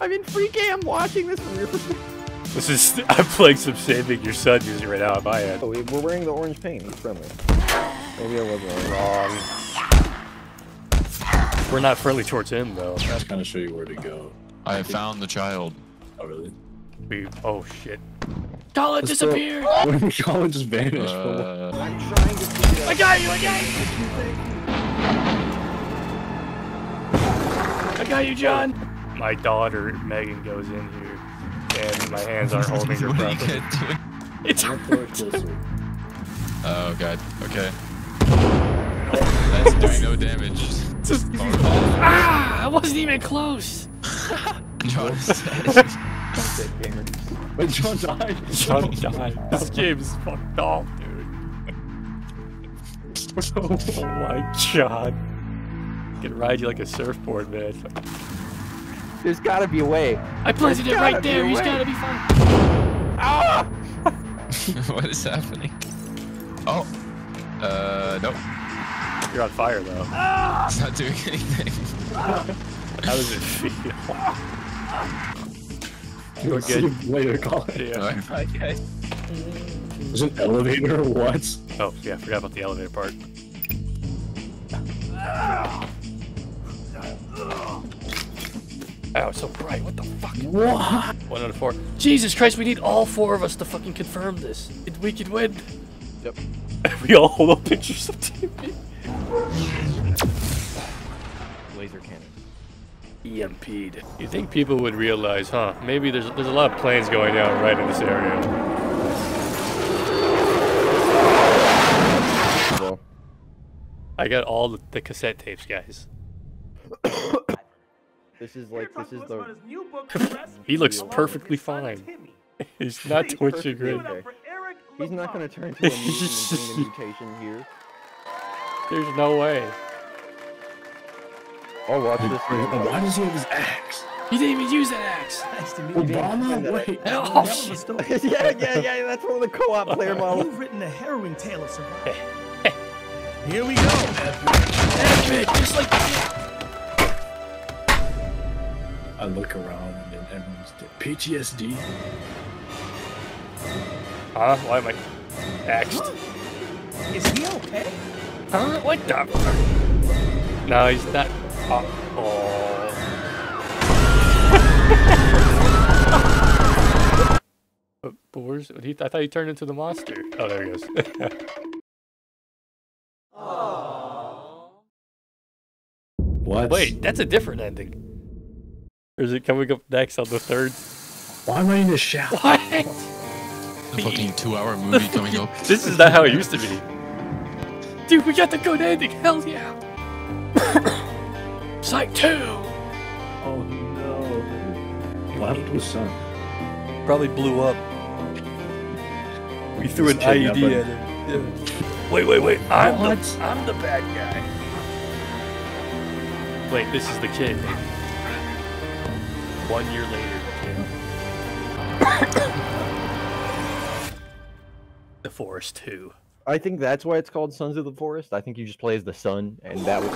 I'm in free cam watching this from your perspective. This is I'm playing some saving your son music right now on my end. Oh, we- we're wearing the orange paint. He's friendly. Maybe I was wrong. Wrong. We're not friendly towards him though. Just kind of show you where to go. I have found the child. Oh, really? We oh shit. Colin Let's disappeared! Where did Colin just vanish? for what? Uh, I'm trying to see I got you, I got you! I got you, John! My daughter Megan goes in here and my hands aren't holding her what are you properly. guys doing? It's Don't throw it closer. Oh god. Okay. That's doing no damage. just Ah! I wasn't even close! John is dead. Dead gamer. Wait, John died. John died. This game is fucked off, dude. Oh my god. I can ride you like a surfboard, man. There's gotta be a way. I planted it right there. He's gotta be fine. Ah! what is happening? Oh. Uh, nope. You're on fire though. It's not doing anything. How does it feel? We'll see you later, Colin. Yeah. okay. There's an elevator. or What? Oh yeah, I forgot about the elevator part. Oh, it's so bright. What the fuck? What? One out of four. Jesus Christ, we need all four of us to fucking confirm this. It, we could win. Yep. we all hold up pictures of TV. Laser cannon. EMP'd. You think people would realize, huh? Maybe there's there's a lot of planes going down right in this area. I got all the, the cassette tapes, guys. this is like this is the. He looks perfectly fine. He's not twitching perfectly right. okay. He's not gonna turn to a mutant and bring the mutation here. There's no way. I'll watch this. Why does he have his axe? He didn't even use that axe. Nice to meet you. Obama? Wait. Oh, That shit. yeah, yeah, yeah. That's one of the co-op player models. You've written a harrowing tale of survival. Here we go. Epic, just like I look around and then everyone's dead. PTSD. Huh? Why am I axed? Is he okay? Huh? What the? fuck? No, he's not. Oh. oh. but, but where's he? I thought he turned into the monster. Oh, there he goes. What? Wait, that's a different ending. Or is it coming up next on the third? Why am I in the shower? What? The fucking two-hour movie coming up. This is not how it used to be. Dude, we got the good ending. Hell yeah. Site two. Oh no. What happened to his son? Probably blew up. We threw an Just IED but- at him. Yeah. Wait, wait, wait. I'm the, I'm the bad guy. Wait, this is the kid. One year later. the Forest 2. I think that's why it's called Sons of the Forest. I think you just play as the son, and that was